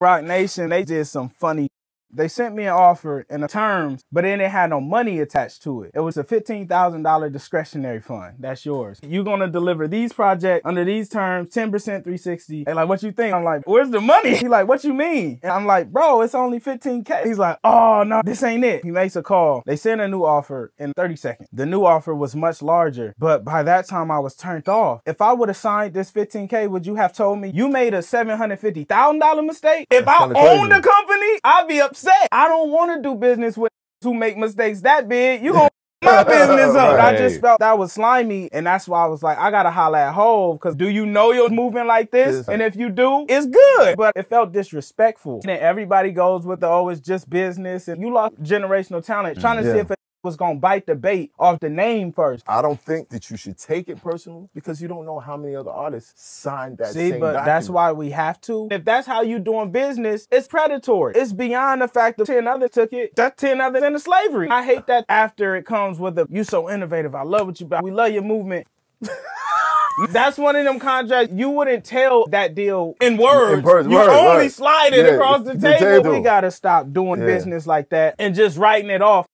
Roc Nation, they did some funny they sent me an offer and the terms, but then it had no money attached to it. It was a $15,000 discretionary fund. That's yours. You're going to deliver these projects under these terms, 10% 360. And like, what you think? I'm like, where's the money? He's like, what you mean? And I'm like, bro, it's only 15K. He's like, oh, no, this ain't it. He makes a call. They send a new offer in 30 seconds. The new offer was much larger, but by that time I was turned off. If I would have signed this 15K, would you have told me you made a $750,000 mistake? If That's I owned the company, I'd be upset upset. I don't want to do business with who make mistakes that big. You gonna my business up. Right. I just felt that was slimy, and that's why I was like, I gotta holler at Hove, because do you know you're moving like this? And if you do, it's good. But it felt disrespectful. And everybody goes with the, oh, it's just business, and you lost generational talent. Trying to yeah. see if it was gonna bite the bait off the name first. I don't think that you should take it personal because you don't know how many other artists signed that. See, but document. that's why we have to. If that's how you doing business, it's predatory. It's beyond the fact that ten others took it. That's ten others into slavery. I hate that after it comes with a you so innovative. I love what you. We love your movement. That's one of them contracts you wouldn't tell that deal in words. In person, you only slide it yeah, across the, the table. table. We gotta stop doing yeah. business like that and just writing it off.